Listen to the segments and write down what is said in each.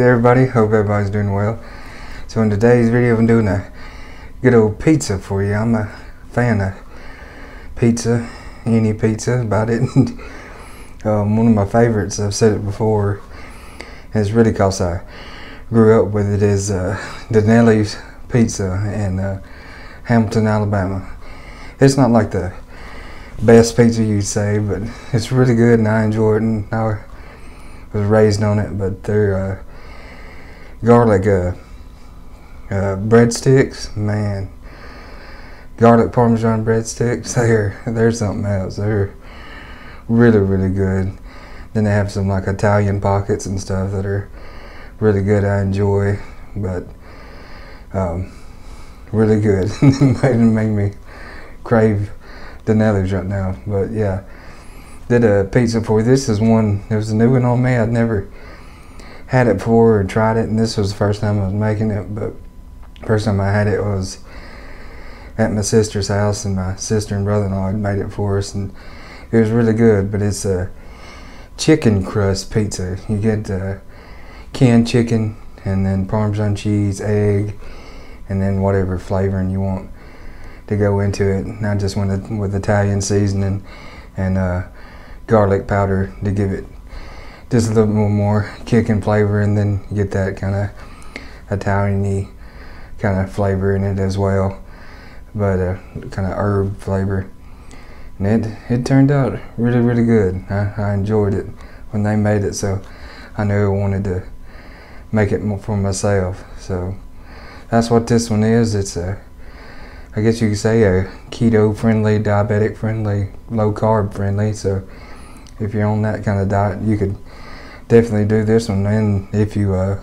There everybody, hope everybody's doing well. So in today's video I'm doing a good old pizza for you. I'm a fan of pizza, any pizza about it. um, one of my favorites, I've said it before, it's really cause I grew up with it, is uh, Pizza in uh, Hamilton, Alabama. It's not like the best pizza you'd say, but it's really good and I enjoy it and I was raised on it, but they're uh, garlic uh, uh, breadsticks, man. Garlic Parmesan breadsticks, they're they're something else. They're really really good. Then they have some like Italian pockets and stuff that are really good. I enjoy, but um, really good. it made me crave Dinelli's right now. But yeah did a pizza for you. This is one, it was a new one on me. I'd never had it before or tried it, and this was the first time I was making it. But first time I had it was at my sister's house, and my sister and brother-in-law had made it for us, and it was really good. But it's a chicken crust pizza. You get uh, canned chicken, and then Parmesan cheese, egg, and then whatever flavoring you want to go into it. And I just went with Italian seasoning and uh, garlic powder to give it just a little more kick and flavor and then get that kind of Italian-y kind of flavor in it as well. But uh, kind of herb flavor. And it, it turned out really really good. I, I enjoyed it when they made it so I knew I wanted to make it for myself. So that's what this one is. It's a I guess you could say a keto friendly diabetic friendly. Low carb friendly so if you're on that kind of diet, you could definitely do this one. And if you uh,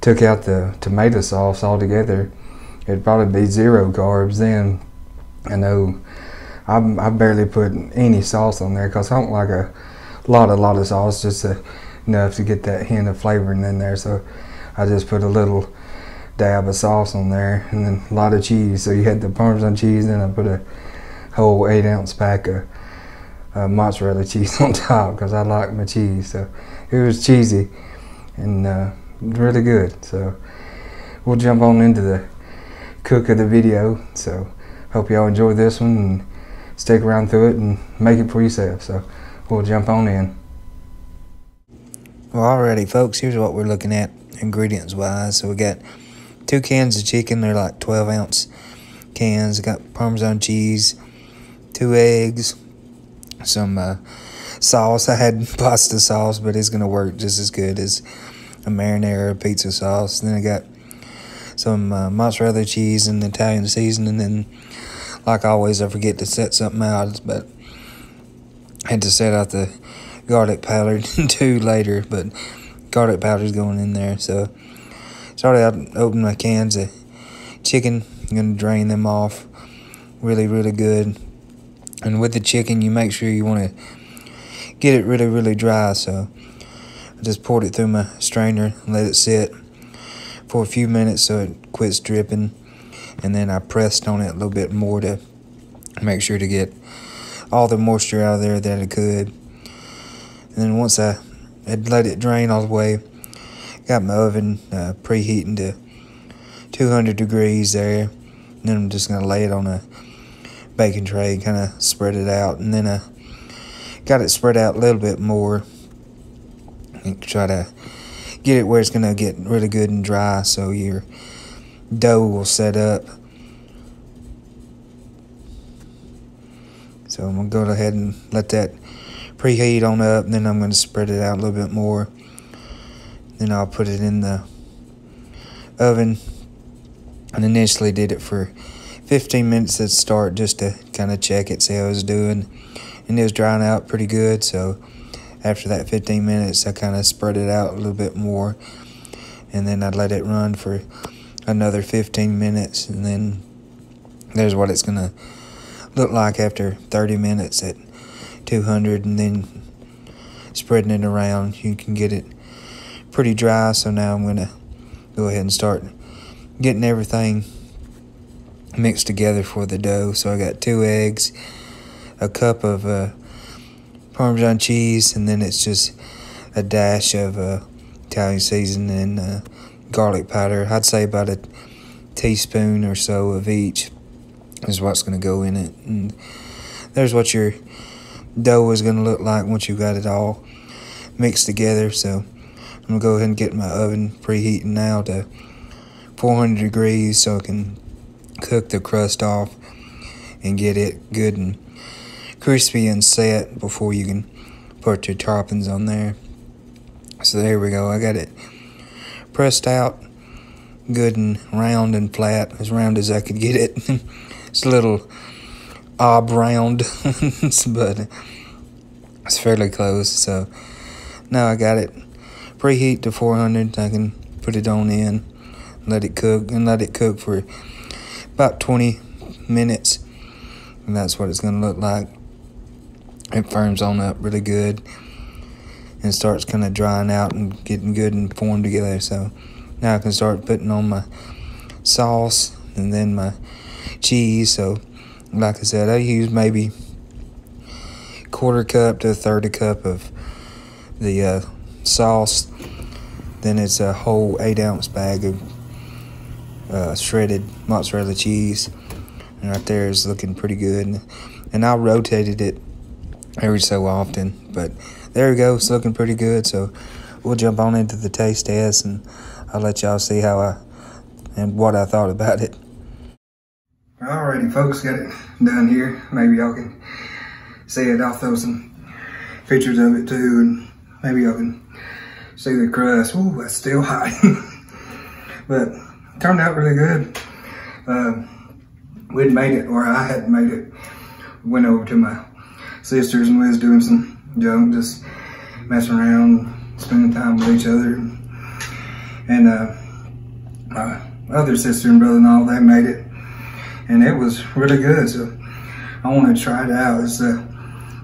took out the tomato sauce altogether, it'd probably be zero carbs then. I know I, I barely put any sauce on there because I don't like a lot, a lot of sauce, just enough to get that hint of flavoring in there. So I just put a little dab of sauce on there and then a lot of cheese. So you had the Parmesan cheese, and I put a whole eight ounce pack of uh, mozzarella cheese on top because I like my cheese. So it was cheesy and uh, really good. So we'll jump on into the cook of the video. So hope y'all enjoy this one and stick around through it and make it for yourself. So we'll jump on in. Well, alrighty, folks, here's what we're looking at ingredients wise. So we got two cans of chicken, they're like 12 ounce cans. got Parmesan cheese, two eggs, some uh, sauce. I had pasta sauce, but it's gonna work just as good as a marinara pizza sauce. Then I got some uh, mozzarella cheese and Italian seasoning. And like always, I forget to set something out, but I had to set out the garlic powder too later. But garlic powder's going in there. So started out opening my cans of chicken. I'm gonna drain them off. Really, really good. And with the chicken, you make sure you want to get it really, really dry. So I just poured it through my strainer and let it sit for a few minutes so it quits dripping. And then I pressed on it a little bit more to make sure to get all the moisture out of there that it could. And then once I had let it drain all the way, got my oven uh, preheating to 200 degrees there. And then I'm just going to lay it on a baking tray, kind of spread it out, and then I got it spread out a little bit more. And try to get it where it's gonna get really good and dry, so your dough will set up. So I'm gonna go ahead and let that preheat on up, and then I'm gonna spread it out a little bit more. Then I'll put it in the oven. And initially did it for 15 minutes at start just to kind of check it, see how it was doing. And it was drying out pretty good, so after that 15 minutes, I kind of spread it out a little bit more. And then I let it run for another 15 minutes, and then there's what it's going to look like after 30 minutes at 200, and then spreading it around, you can get it pretty dry. So now I'm going to go ahead and start getting everything mixed together for the dough. So I got two eggs, a cup of uh, Parmesan cheese, and then it's just a dash of uh, Italian seasoning and uh, garlic powder. I'd say about a teaspoon or so of each is what's going to go in it. And there's what your dough is going to look like once you've got it all mixed together. So I'm going to go ahead and get my oven preheating now to 400 degrees so I can cook the crust off and get it good and crispy and set before you can put your toppings on there. So there we go. I got it pressed out good and round and flat, as round as I could get it. it's a little odd round, but it's fairly close. So now I got it preheat to 400. I can put it on in, let it cook, and let it cook for about 20 minutes. And that's what it's going to look like. It firms on up really good and starts kind of drying out and getting good and formed together. So now I can start putting on my sauce and then my cheese. So, like I said, I use maybe quarter cup to a third a cup of the uh, sauce. Then it's a whole eight ounce bag of uh, shredded mozzarella cheese. And right there is looking pretty good. And I rotated it every so often. But there we go. It's looking pretty good. So we'll jump on into the taste test and I'll let y'all see how I and what I thought about it. Alrighty, folks, got it done here. Maybe y'all can see it. I'll throw some pictures of it too, and maybe y'all can see the crust. Ooh, that's still hot. but turned out really good. Uh, we'd made it, or I hadn't made it. Went over to my sisters and we was doing some junk, just messing around, spending time with each other. And uh, my other sister and brother-in-law, they made it. And it was really good, so I want to try it out. It's a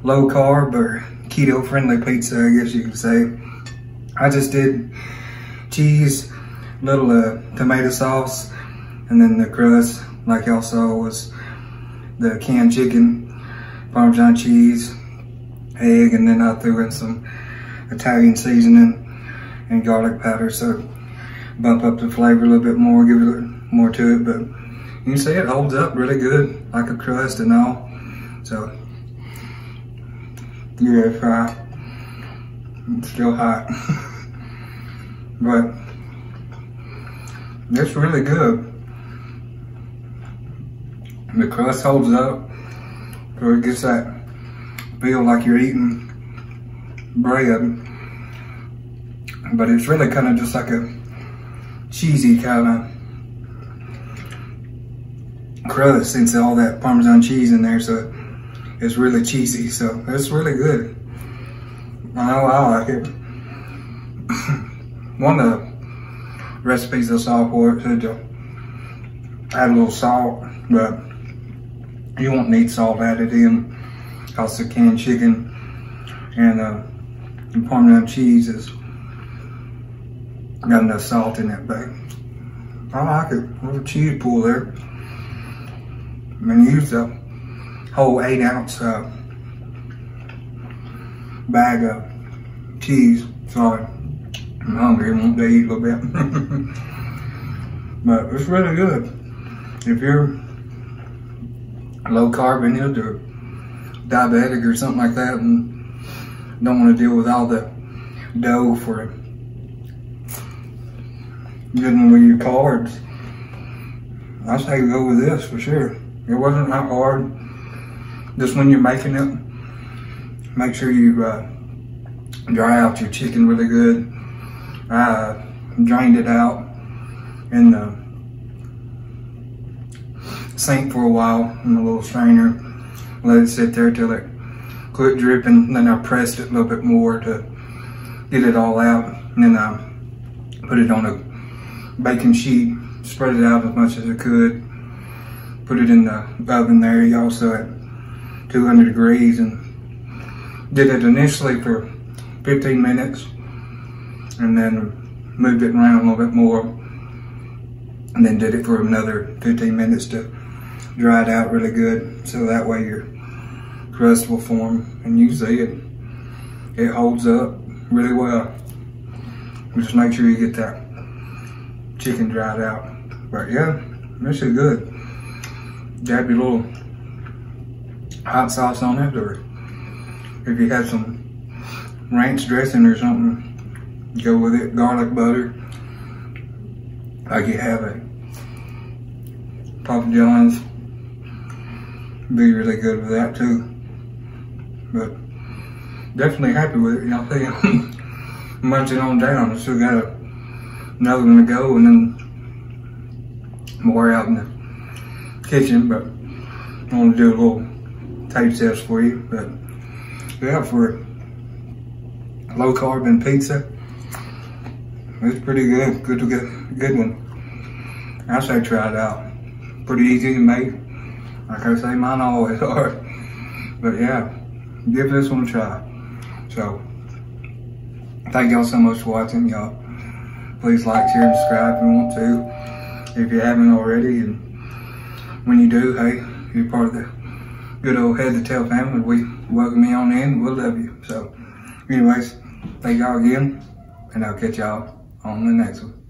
low carb or keto friendly pizza, I guess you could say. I just did cheese, little uh, tomato sauce, and then the crust, like y'all saw, was the canned chicken Parmesan cheese, egg, and then I threw in some Italian seasoning and garlic powder. So bump up the flavor a little bit more, give it more to it. But you can see it holds up really good, like a crust and all. So give it a. It's still hot. but it's really good. The crust holds up. So it gets that feel like you're eating bread. But it's really kind of just like a cheesy kind of crust since all that Parmesan cheese in there. So it's really cheesy. So it's really good. I I like it. One of recipes I saw for it add a little salt, but you won't need salt added in because the canned chicken and uh, the Parmesan cheese has got enough salt in it, but I like it. A little cheese pool there. And use a whole eight ounce uh, bag of cheese. Sorry, I'm hungry. I want to eat a little bit. but it's really good. If you're low carb in it or diabetic or something like that and don't want to deal with all the dough for getting with your carbs, I say go with this for sure. It wasn't that hard. Just when you're making it, make sure you uh, dry out your chicken really good. I drained it out in the sink for a while in a little strainer. Let it sit there till it quit dripping. Then I pressed it a little bit more to get it all out. And then I put it on a baking sheet, spread it out as much as I could. Put it in the oven there You also at 200 degrees and did it initially for 15 minutes and then moved it around a little bit more and then did it for another 15 minutes to dry it out really good so that way your crust will form and you see it it holds up really well Just make sure you get that chicken dried out. But yeah, this is good. Dab your little hot sauce on it, or if you have some ranch dressing or something, go with it. Garlic butter, like you have it. Papa John's, be really good with that too. But definitely happy with it. You know, I munching on down. I still got another one to go, and then more out in the kitchen. But I want to do a little taste test for you. But yeah, for low carb and pizza, it's pretty good. Good, good, good one. I say try it out. Pretty easy to make. Like I say, mine always are. But yeah, give this one a try. So, thank y'all so much for watching, y'all. Please like, share, and subscribe if you want to. If you haven't already, and when you do, hey, you're part of the good old Head to Tail family. We welcome you on in. We'll love you. So, anyways, thank y'all again, and I'll catch y'all on the next one.